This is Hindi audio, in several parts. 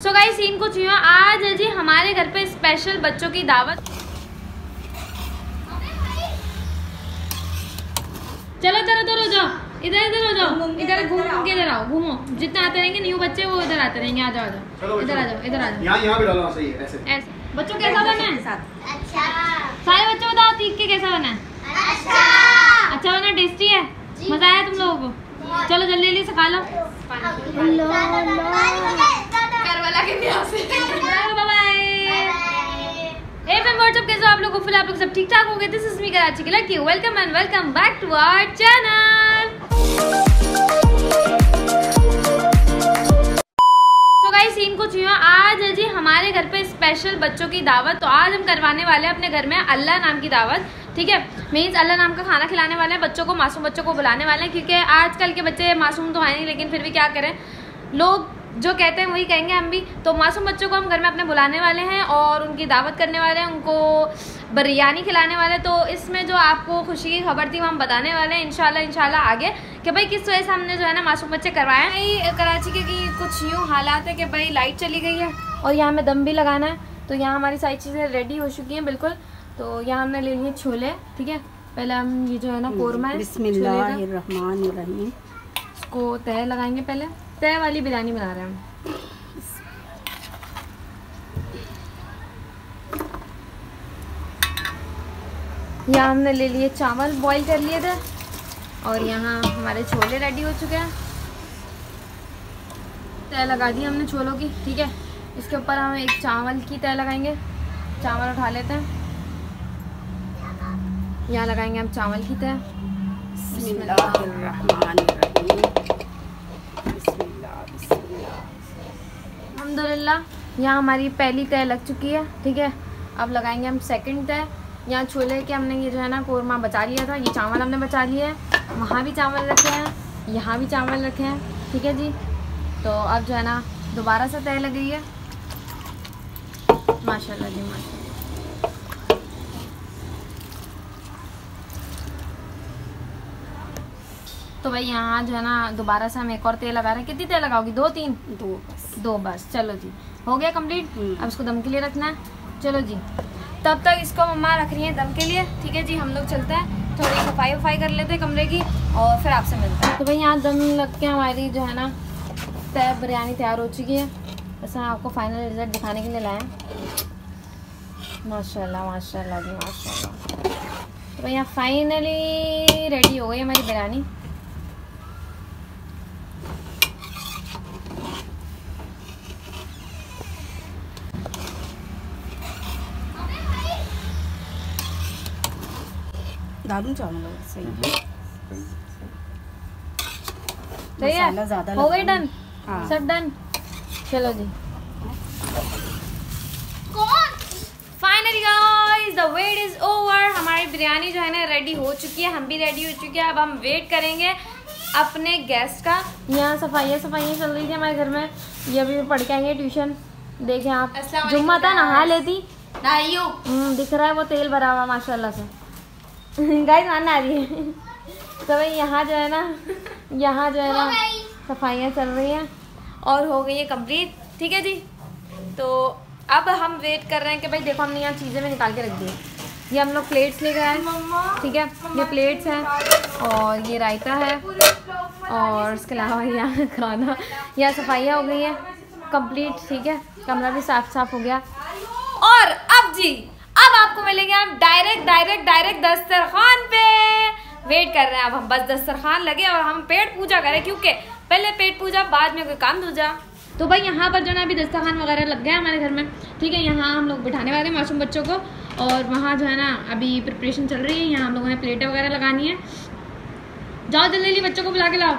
सो गाइस सीन कुछ हुआ। आज है जी हमारे घर पे स्पेशल बच्चों की दावत। चलो चलो इधर हो जाओ। इधर इधर हो जाओ। इधर घूम घूम के इधर आओ। घूमो। जितने आते रहेंगे न्यू बच्चे वो इधर आते रहेंगे। आ जाओ आ जाओ। इधर आ जाओ इधर आ जाओ। यहाँ यहाँ भी डालना सही है ऐसे। ऐसे। बच्चों कैसा बना है? अच्छा। सारे बच्चों बताओ तीख के कैसा बना है? अच्छा। अच्छा बना टेस्टी है? मज़ा आया तुम लोगों को? चलो जल्दी जल्दी से खा लो। के से। कैसे आप लोग? आप लोग सब ठीक ठाक होंगे दिस इज़ मी कराची की लड़की welcome and welcome back to our channel तो गाइस सीन कुछ आज है जी हमारे घर पे स्पेशल बच्चों की दावत। तो आज हम करवाने वाले हैं अपने घर में अल्लाह नाम की दावत ठीक है? मीन्स अल्लाह नाम का खाना खिलाने वाले हैं बच्चों को मासूम बच्चों को बुलाने वाले हैं क्योंकि आजकल के बच्चे मासूम तो है नहीं लेकिन फिर भी क्या करें? लोग जो कहते हैं वही कहेंगे हम भी। तो मासूम बच्चों को हम घर में अपने बुलाने वाले हैं और उनकी दावत करने वाले हैं उनको बिरयानी खिलाने वाले हैं। तो इसमें जो आपको खुशी की खबर थी वो हम बताने वाले हैं इंशाल्लाह इंशाल्लाह आगे। कि भाई किस वजह से हमने जो है ना मासूम बच्चे करवाए हैं? भाई कराची के की कुछ यूँ हालात है कि भाई लाइट चली गई है और यहाँ हमें दम भी लगाना है। तो यहाँ हमारी सारी चीज़ें रेडी हो चुकी हैं बिल्कुल। तो यहाँ हमने ले लिए छोले ठीक है? पहले हम ये जो है ना कोरमा है इसको तय लगाएँगे पहले। तय वाली बिरयानी बना रहे हैं यहाँ हमने ले लिए चावल बॉईल कर लिए थे और यहाँ हमारे छोले रेडी हो चुके हैं। तय लगा दी हमने छोलों की, ठीक है? इसके ऊपर हम एक चावल की तय लगाएँगे। चावल उठा लेते हैं। यहाँ लगाएँगे हम चावल की तय बिस्मिल्लाहिर्रहमानिर्रहीम बिस्मिल्लाह बिस्मिल्लाह अलहमदिल्ला यहाँ हमारी पहली तय लग चुकी है, ठीक है? अब लगाएँगे हम सेकंड तय। यहाँ छोले के हमने ये जो है ना, कोरमा बचा लिया था, ये चावल हमने बचा लिए हैं। वहाँ भी चावल रखे हैं, यहाँ भी चावल रखे हैं, ठीक है जी? तो अब जो है ना, दोबारा से तय लग गई है। माशाल्लाह जी, माशाल्लाह। तो भाई यहाँ जो है ना दोबारा से हम एक और तेल लगा रहे हैं। कितनी तेल लगाओगी? दो तीन? दो बस। दो बस। चलो जी। हो गया कंप्लीट हम्म। अब इसको दम के लिए रखना है। चलो जी। तब तक इसको मम्मा रख रही हैं दम के लिए। ठीक है जी हम लोग चलते हैं। थोड़ी सफ़ाई वफाई कर लेते हैं कमरे की और फिर आपसे मिलते हैं। तो भाई यहाँ दम लग के हमारी जो है ना तय बिरयानी तैयार हो चुकी है। बस हम आपको फाइनल रिज़ल्ट दिखाने के लिए लाए माशाल्लाह माशाल्लाह जी माशाल्लाह। तो भाई यहाँ फाइनली रेडी हो गई हमारी बिरयानी। डालूं चावल सही सही है ज़्यादा हो गई डन हाँ। सब डन चलो जी. Finally guys the wait is over हमारी बिरयानी जो है ना रेडी हो चुकी है हम भी रेडी हो चुके हैं। अब हम वेट करेंगे अपने गेस्ट का। यहाँ सफाइयाँ सफाइयाँ चल रही थी हमारे घर में। ये अभी पढ़ के आएँगे ट्यूशन देखें आप। जुम्मा था नहा लेती। नाइयो हम्म, दिख रहा है वो तेल भरा हुआ माशाल्लाह से। गाइस मानना आ रही है। तो भाई यहाँ जो है ना यहाँ जो है ना सफाइयाँ चल रही हैं और हो गई है कंप्लीट ठीक है जी? तो अब हम वेट कर रहे हैं कि भाई देखो हमने यहाँ चीज़ें में निकाल के रख दी है। ये हम लोग प्लेट्स लेकर आए ठीक है? ये प्लेट्स हैं और ये रायता है। और इसके अलावा यहाँ खाना यहाँ सफाइयाँ हो गई हैं। कंप्लीट ठीक है? कमरा भी साफ़ साफ़ हो गया। और अब जी अब आपको मिलेंगे हम डायरेक्ट डायरेक्ट डायरेक्ट दस्तरखान पे। वेट कर रहे हैं, अब हम बस दस्तरखान लगे और हम पेट पूजा करें, क्योंकि पहले पेट पूजा, बाद में कोई काम दूजा। तो भाई यहाँ पर जो ना, अभी दस्तरखान वगैरह लग गया हमारे घर में। ठीक है, यहाँ हम लोग बिठाने वाले हैं मासूम बच्चों को और वहाँ जो है ना, अभी प्रिपरेशन चल रही है। यहाँ हम लोगों ने प्लेटें वगैरह लगानी है। जाओ जल्दी जल्दी बच्चों को बुला के लाओ।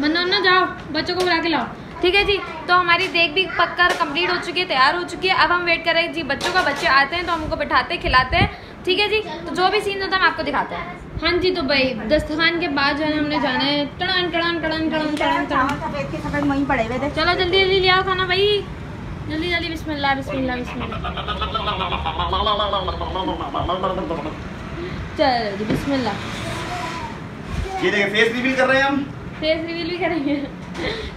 मन्ना ना जाओ, बच्चों को बुला के लाओ। ठीक है जी? तो हमारी देख भी पक्कर कंप्लीट हो चुकी है तैयार हो चुकी है। अब हम वेट कर रहे हैं जी बच्चों का बच्चे आते हैं तो हम उनको बिठाते हैं खिलाते हैं। ठीक है जी? तो जो भी सीन होता है हम आपको दिखाते हैं। हाँ जी तो भाई दस्तखान के बाद जो है हमने जाना है। टड़न टड़न टड़न टड़न टड़न टड़न। वहीं पड़े हुए थे। चलो जल्दी जल्दी ले आओ खाना भाई। जल्दी जल्दी बिस्मिल्लाह बिस्मिल्लाह बिस्मिल्लाह। चलो जी बिस्मिल्लाह। ये देखिए फेस रिवील कर रहे हैं हम। फेस रिवील भी करेंगे।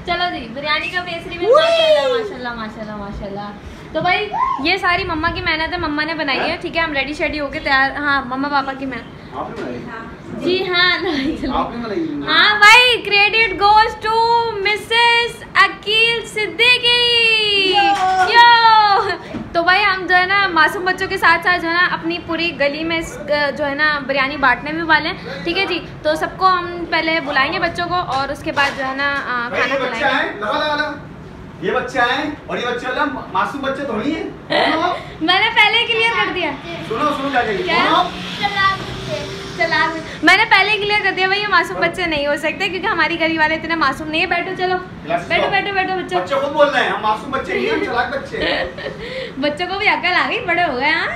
चलो जी बिरयानी का बेसरी भी माशाल्लाह माशाल्लाह माशाल्लाह माशाल्लाह। तो भाई ये सारी मम्मा की मेहनत है मम्मा ने बनाई है ठीक है? हम रेडी शेडी होके तैयार हाँ मम्मा पापा की मेहनत। जी हाँ नहीं चलो। आपने बनाई हाँ? भाई credit goes to Mrs Aqeel Siddiqui है ना मासूम बच्चों के साथ साथ जो है ना अपनी पूरी गली में जो है ना बिरयानी बांटने भी वाले हैं ठीक है जी? तो सबको हम पहले बुलाएँगे बच्चों को और उसके बाद जो है ना खाना खिलाएँगे। ये बच्चे आए और ये बच्चे वाला मासूम बच्चे थोड़ी है। मैंने पहले ही क्लियर कर दिया। सुनो सुनो क्या सुनो। चला मैंने पहले क्लियर कर दिया भाई ये मासूम बच्चे नहीं हो सकते क्योंकि हमारी गली वाले इतने मासूम नहीं है। बैठो चलो। बैठो बैठो बैठो बच्चों बच्चे। खुद बोल रहे हैं हम मासूम बच्चे नहीं हैं हम चालाक बच्चे हैं। बच्चों को भी अकल आ गई बड़े हो गए हाँ?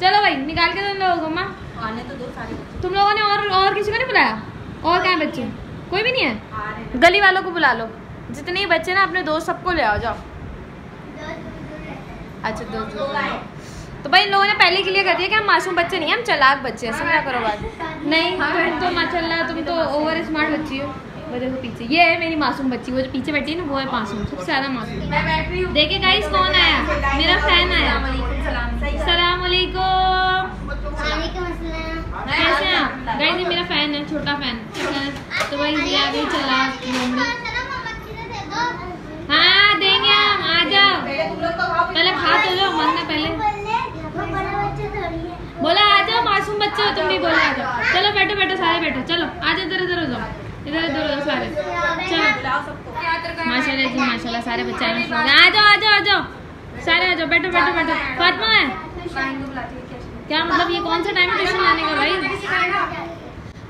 चलो भाई निकाल के तुम लोगों को माँ। आने तो दो सारे बच्चे। तुम लोगों ने और और किसी को नहीं बुलाया? और क्या है बच्चे? कोई भी नहीं है? आ रहे हैं। गली वालों को बुला लो। जितने बच्चे ना अपने दोस्त सबको ले आओ जाओ। अच्छा दो दो तो भाई इन लोगों ने पहले क्लियर कर दिया कि हम मासूम बच्चे नहीं हम चलाक बच्चे हैं समझा करो बात। नहीं तुम तो माशाल्लाह तुम तो ओवर स्मार्ट बच्ची हो। वो देखो पीछे ये है मेरी मासूम बच्ची वो जो पीछे बैठी है ना वो है मासूम सबसे ज़्यादा मासूम। मैं बैठ रही हूँ। देखिए गाइस कौन आया? मेरा फ़ैन आया। सलाम कैसे हैं गाइस ये मेरा फ़ैन है छोटा फ़ैन है तो भाई ये आ गई चलाक लोमड़ी हाँ देंगे हम आ जाओ पहले खा तो लो मरना पहले बोला आ जाओ मासूम बच्चे हो तुम भी बोला आ जाओ चलो बैठो बैठो सारे बैठो। चलो आ जाओ इधर इधर हो जाओ। इधर इधर हो जाओ सारे। चलो। माशाल्लाह जी माशाल्लाह सारे बच्चे आए आ जाओ आ जाओ आ जाओ। सारे आ जाओ बैठो बैठो बैठो। फातिमा है। क्या मतलब ये कौन सा टाइम है ट्यूशन लाने का भाई?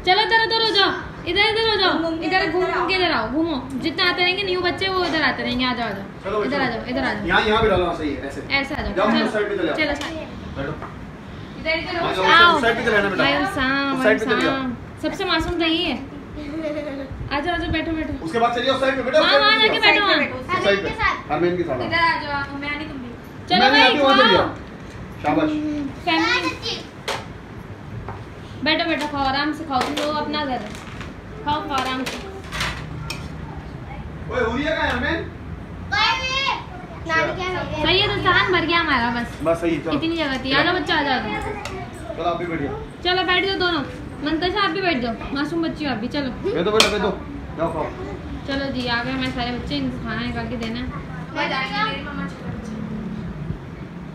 चलो इधर उधर हो जाओ। इधर इधर हो जाओ। इधर घूम घूम के इधर आओ। घूमो। जितने आते रहेंगे न्यू बच्चे वो इधर आते रहेंगे। आ जाओ आ जाओ। इधर आ जाओ इधर आ जाओ। यहाँ यहाँ भी डालना सही है ऐसे। ऐसे आ जाओ, चले चलो सबसे मासूम तो यही है। आ जाओ आ जाओ बैठो बैठो। उसके बाद चलिए उस साइड पे बेटा। हाँ वहाँ जाके बैठो उस साइड पे। हरमेन के साथ। इधर आ जाओ मैं नहीं तुम भी चलो भाई वहाँ चलिए खाओ। शाबाश। फैमिली। बैठो बैठो खाओ आराम से खाओ। तुम लोग अपना घर है। खाओ खाओ आराम से। ओए हुरिया का है हरमेन? सही है तो सामान भर गया हमारा बस। बस सही है चलो। इतनी जगह थी। आ जाओ बच्चा आ जाओ। चलो आप भी बैठिए चलो बैठ जाओ दोनों। मंतशा आप भी बैठ जाओ। मासूम बच्ची आप भी। चलो। बैठो बैठो बैठो। जाओ खाओ। चलो जी आ गए हमारे सारे बच्चे। इनको खाना निकाल के देना। मैं जाएँगे मेरी मम्मा छोटे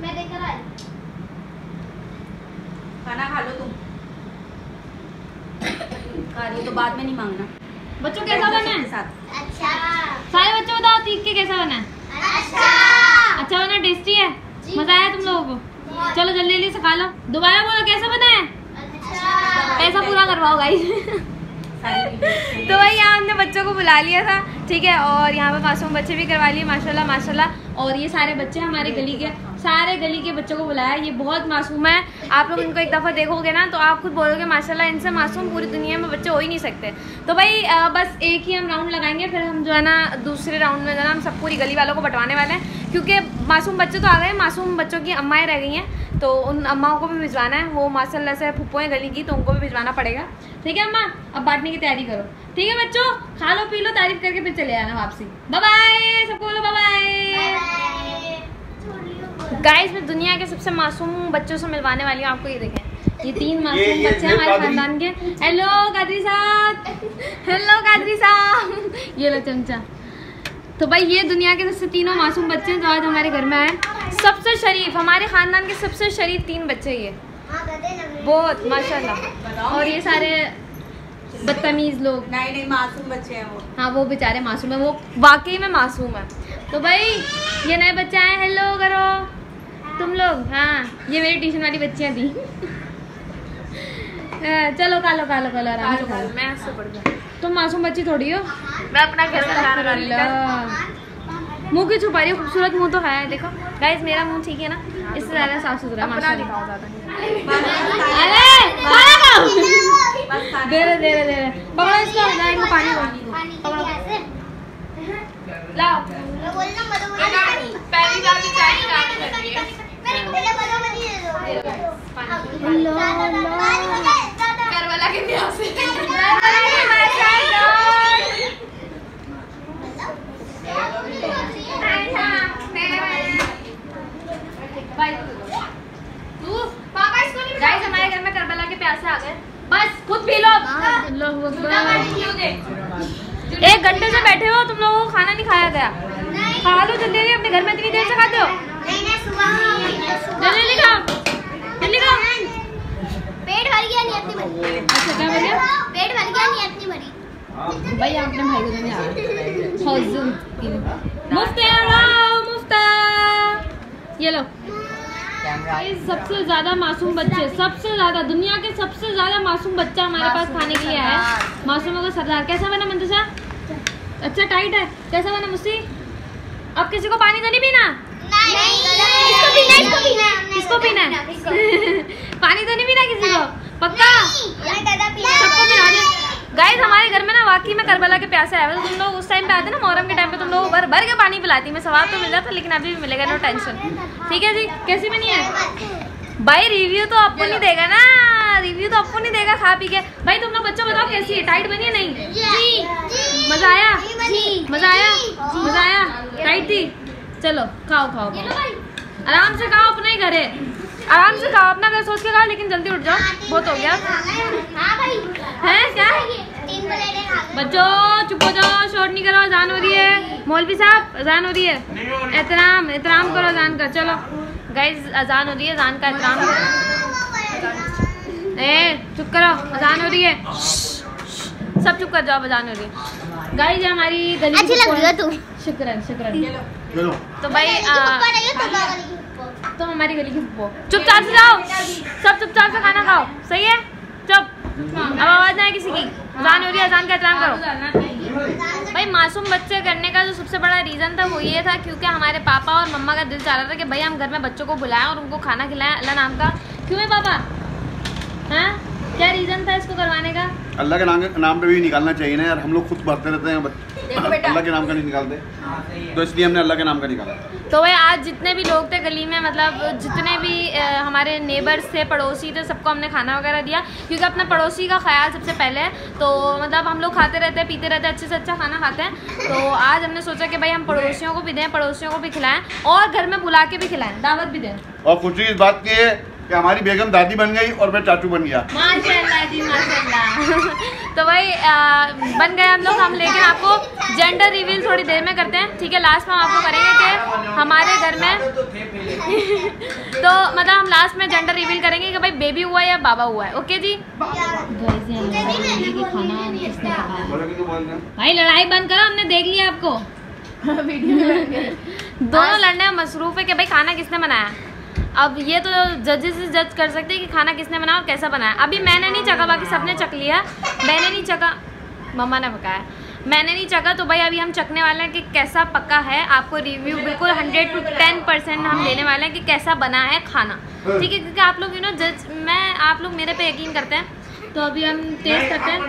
मैं देकर आई खाना खा लो तुम। खा रही तो बाद में नहीं मांगना। बच्चों कैसा बना है? साथ। अच्छा। सारे बच्चे बताओ तीख के कैसा बना है? अच्छा। अच्छा बना टेस्टी है। मज़ा आया तुम लोगों को। चलो जल्दी जल्दी से खा लो। दोबारा बोलो कैसा बना है? अच्छा। पैसा पूरा करवाओ गाइस तो भाई यहाँ हमने बच्चों को बुला लिया था ठीक है? और यहाँ पे मासूम बच्चे भी करवा लिए माशाल्लाह माशाल्लाह। और ये सारे बच्चे हमारे गली के सारे गली के बच्चों को बुलाया, ये बहुत मासूम है। आप लोग इनको एक दफ़ा देखोगे ना तो आप खुद बोलोगे, माशाल्लाह, इनसे मासूम पूरी दुनिया में बच्चे हो ही नहीं सकते। तो भाई बस एक ही हम राउंड लगाएँगे, फिर हम जो है ना, दूसरे राउंड में जो है ना, हम सब पूरी गली वालों को बंटवाने वाले हैं। क्योंकि मासूम बच्चे तो आ गए, मासूम बच्चों की अम्माएँ रह गई हैं तो उन अम्माओं को भी भिजवाना है। वो माशाल्लाह से फुप्पो हैं गली की तो उनको भी भिजवाना पड़ेगा। ठीक है, अम्मा? अब बांटने की तैयारी करो। ठीक है, बच्चों? खा लो, पी लो, तारीफ़ करके फिर चले आना वापसी। बाय सबको बोलो बाय गाइस मैं दुनिया के सबसे मासूम बच्चों से मिलवाने वाली हूँ आपको ये देखें। ये तीन मासूम ये- ये- बच्चे हैं हमारे खानदान के। हेलो कादरी साहब। हेलो कादरी साहब। ये लो चमचा। तो भाई ये दुनिया के सबसे तीनों मासूम बच्चे हैं जो आज हमारे घर में आए सबसे शरीफ हमारे खानदान के सबसे शरीफ तीन बच्चे ये। हाँ बहुत माशाल्लाह। और ये सारे बदतमीज लोग। नहीं नहीं मासूम बच्चे हैं वो। हाँ वो बेचारे मासूम है वो वाकई में मासूम है। तो भाई ये नए बच्चे आए हेलो करो। तुम लोग हाँ ये मेरी ट्यूशन वाली बच्चियाँ थी। हाँ, चलो कालो कालो कालो आराम से खा लो मैं तुम मासूम बच्ची थोड़ी हो। मैं अपना घर मुँह की छुपा रही हो? खूबसूरत मुँह तो है देखो। गाइस मेरा मुँह ठीक है ना? इससे ज़्यादा साफ़ सुथरा अरे दे रहे दे रहे दे रहे। पकड़ो इसको मैं इनको पानी दो पानी के लाओ। पहली बार भी चाय करबला के प्यासे आ गए। बस, खुद एक घंटे से बैठे हो, तुम लोगों को खाना नहीं खाया गया। खा लो तो जल्दी अपने घर में इतनी देर से खाते हो। भाई अपने भाई को देने आ मुफ़्त वाओ मुफ़्त। ये लो। सबसे ज़्यादा मासूम बच्चे सबसे ज़्यादा दुनिया के सबसे ज़्यादा मासूम बच्चा हमारे पास खाने के लिए आया है। मासूमों का सरदार। कैसा बना मंतुषा? अच्छा टाइट है। कैसा बना मुस्सी? अब किसी को पानी तो नहीं पीना? नहीं इसको पीना इसको पीना किसको पीना है पानी तो नहीं पीना किसी को? पक्का? सबको पिला दे गाइस हमारे घर में ना वाकई में करबला के प्यासे आए थे। तुम लोग उस टाइम पे आते ना मोहरम के टाइम पे तुम लोग भर भर के पानी पिलाती। मैं सवाब तो मिल जाता लेकिन अभी भी मिलेगा नो टेंशन ठीक है जी कैसी बनी है? भाई रिव्यू तो आपको नहीं देगा ना। रिव्यू तो आपको नहीं देगा खा पी के। भाई तुम लोग बच्चों बताओ कैसी है? टाइट बनी है नहीं? जी मज़ा आया? मज़ा आया? मज़ा आया? टाइट थी? चलो खाओ खाओ खाओ। आराम से खाओ अपना ही घर। है आराम से खाओ अपना घर सोच के खाओ लेकिन जल्दी उठ जाओ। बहुत हो गया। हाँ है? क्या? बच्चों चुप हो जाओ शॉर्ट नहीं करो अजान हो रही है। मौलवी साहब अजान हो रही है? एहतराम एहतराम करो अजान का चलो। गाइज़ अजान हो रही है अजान का एहतराम ए चुप करो अजान हो रही है। सब चुप कर जाओ अजान हो रही है गाइज़ हमारी गली अच्छी लग रही हो तू शुक्रन शुक्रन चलो। तो भाई हो तो हो। तुम हमारी गली की चुपचाप से जाओ। सब चुपचाप से खाना खाओ। सही है? चुप। अब आवाज़ ना किसी की। अजान हो रही है अजान का एहतराम करो। भाई मासूम बच्चे करने का जो सबसे बड़ा रीज़न था वो ये था क्योंकि हमारे पापा और मम्मा का दिल चाह रहा था कि भाई हम घर में बच्चों को बुलाएँ और उनको खाना खिलाएँ अल्लाह नाम का। क्यों है पापा? हाँ? क्या रीज़न था इसको करवाने का? अल्लाह के नाम नाम पे भी निकालना चाहिए ना यार हम लोग खुद भरते रहते हैं। अल्लाह के नाम का नहीं निकालते। तो इसलिए हमने अल्लाह के नाम का निकाला। तो भाई आज जितने भी लोग थे गली में मतलब जितने भी अ, हमारे नेबर्स थे पड़ोसी थे सबको हमने खाना वगैरह दिया क्योंकि अपने पड़ोसी का ख्याल सबसे पहले है। तो मतलब हम लोग खाते रहते हैं पीते रहते हैं अच्छे से अच्छा खाना खाते हैं। तो आज हमने सोचा कि भाई हम पड़ोसियों को भी दें पड़ोसियों को भी खिलाएँ और घर में बुला के भी खिलाएँ दावत भी दें। और खुशी इस बात की है कि हमारी बेगम दादी बन गई और मैं चाचू बन गया। माशाल्लाह जी माशाल्लाह। तो भाई अ, बन गए हम लोग हम लेकिन आपको जेंडर रिवील थोड़ी देर में करते हैं। ठीक है लास्ट में हम आपको करेंगे कि हमारे घर में तो मतलब हम लास्ट में जेंडर रिवील करेंगे कि भाई बेबी हुआ है या बाबा हुआ है। ओके जी? भाई लड़ाई बंद करो हमने देख लिया आपको। दोनों लड़ने में मसरूफ है कि भाई खाना किसने बनाया? अब ये तो जजेस जज कर सकते हैं कि खाना किसने बनाया और कैसा बनाया अभी मैंने नहीं चखा बाकी सबने चख लिया मैंने नहीं चखा मम्मा ने पकाया मैंने नहीं चखा तो भाई अभी हम चखने वाले हैं कि कैसा पका है आपको रिव्यू बिल्कुल हंड्रेड टू टेन परसेंट हम लेने वाले हैं कि कैसा बना है खाना ठीक है क्योंकि आप लोग यू नो जज मैं आप लोग मेरे पे यकीन करते हैं तो अभी हम टेस्ट करते हैं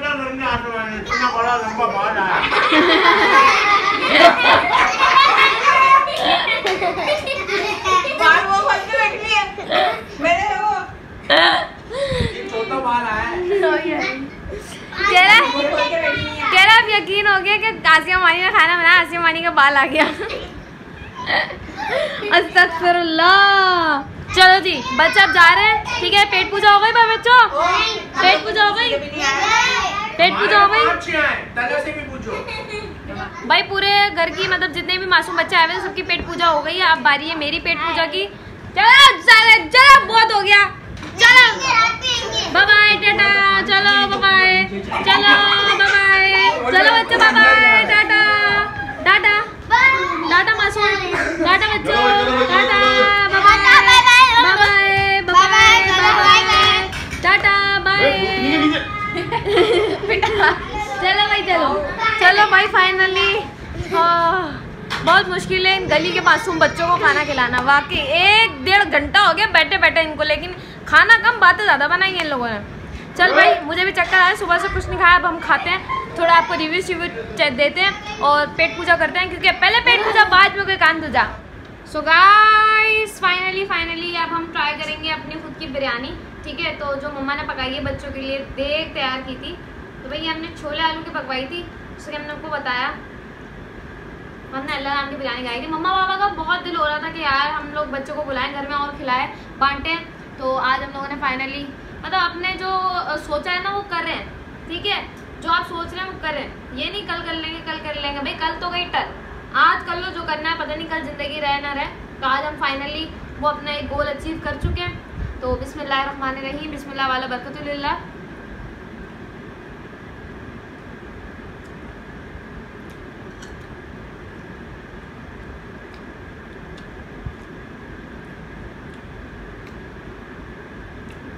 कह रहा अब यकीन हो गया कि आसिया मानी ने खाना बनाया आसिया मानी का बाल आ गया। चलो जी, बच्चे अब जा रहे हैं। ठीक है, पेट पूजा हो गई भाई बच्चों? पेट पूजा हो गई? पेट पूजा हो गई? भाई पूरे घर की मतलब जितने भी मासूम बच्चे आए हुए सबकी पेट पूजा हो गई है। अब बारी है मेरी पेट पूजा की। चलो चलो चलो बहुत हो गया। चलो। बाय बाय टाटा चलो बाय चलो बाय बाय चलो बच्चों bye bye tata tata tata Masoom tata बच्चों। Tata bye bye bye bye bye bye tata bye चलो भाई चलो। चलो भाई फाइनली बहुत मुश्किल है इन गली के मासूम बच्चों को खाना खिलाना। वाकई एक डेढ़ घंटा हो गया बैठे बैठे इनको लेकिन खाना कम बातें ज़्यादा बनाई हैं इन लोगों ने। चल भाई मुझे भी चक्कर आया सुबह से कुछ नहीं खाया अब हम खाते हैं। थोड़ा आपको रिव्यू शिव्यू देते हैं और पेट पूजा करते हैं क्योंकि पहले पेट पूजा बाद में कोई कान दूजा सो गाइस फाइनली फाइनली अब हम ट्राई करेंगे अपनी खुद की बिरयानी ठीक है? तो जो मम्मा ने पकाई है बच्चों के लिए देख तैयार की थी। तो भाई हमने छोले आलू की पकवाई थी उसके हमने आपको बताया। हमने अल्लाह नाम की बिरयानी खाई थी मम्मा पापा का बहुत दिल हो रहा था कि यार हम लोग बच्चों को बुलाएँ, घर में और खिलाएँ, बांटें। तो आज हम लोगों ने फाइनली मतलब अपने जो सोचा है ना वो कर रहे हैं। ठीक है? जो आप सोच रहे हैं वो कर रहे हैं। ये नहीं कल कर लेंगे, कल कर लेंगे। भाई, कल तो गई टल। आज कर लो जो करना है, पता नहीं कल ज़िंदगी रहे ना रहे। तो आज हम फाइनली वो अपना एक गोल अचीव कर चुके हैं। तो बिस्मिल्लाह रहमान रहीम बिस्मिल्लाह वाला बरकतुल्लाह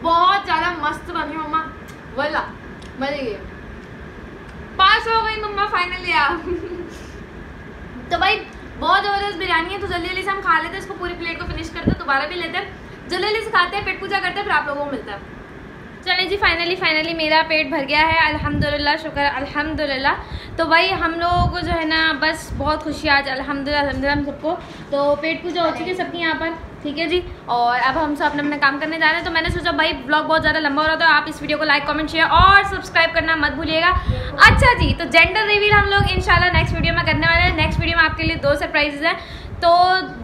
बहुत ज़्यादा मस्त बनी मम्मा वल्ला मज़े गए पास हो गई मम्मा फाइनली आप तो भाई ज़बरदस्त बिरयानी है तो जल्दी जल्दी से हम खा लेते हैं, इसको पूरी प्लेट को फिनिश करते हैं, दोबारा भी लेते हैं। जल्दी जल्दी से खाते हैं, पेट पूजा करते हैं, फिर आप लोगों को मिलता है। चले जी फाइनली फाइनली मेरा पेट भर गया है अल्हम्दुलिल्लाह शुक्र अल्हम्दुलिल्लाह तो भाई हम लोगों को जो है ना, बस बहुत खुशी आज अल्हम्दुलिल्लाह अल्हम्दुलिल्लाह हम सबको। तो पेट पूजा हो चुकी है सबकी यहाँ पर। ठीक है जी? और अब हम सब अपने अपने काम करने जा रहे हैं तो मैंने सोचा भाई ब्लॉग बहुत ज़्यादा लंबा हो रहा था आप इस वीडियो को लाइक कमेंट शेयर और सब्सक्राइब करना मत भूलिएगा। अच्छा जी तो जेंडर रिवील हम लोग इंशाल्लाह नेक्स्ट वीडियो में करने वाले हैं। नेक्स्ट वीडियो में आपके लिए दो सरप्राइजेज हैं। तो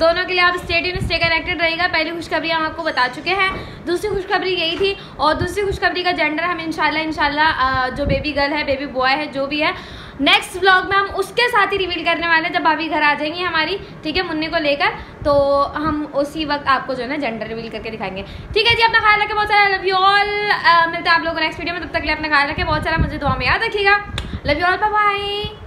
दोनों के लिए आप स्टेट इन स्टे कनेक्टेड रहेगा पहली खुशखबरी हम आपको बता चुके हैं, दूसरी खुशखबरी यही थी और दूसरी खुशखबरी का जेंडर हम इंशाल्लाह इंशाल्लाह जो बेबी गर्ल है बेबी बॉय है, जो भी है नेक्स्ट व्लॉग में हम उसके साथ ही रिवील करने वाले हैं, जब भाभी घर आ जाएँगी हमारी, ठीक है, मुन्नी को लेकर। तो हम उसी वक्त आपको जो है ना जेंडर रिवील करके दिखाएँगे। ठीक है जी, अपना ख्याल रखें बहुत सारा लव यू ऑल मिलते हैं आप लोगों को नेक्स्ट वीडियो में, तब तक लिए अपना ख्याल रखें बहुत सारा मुझे दुआ में याद रखिएगा। Love you all bye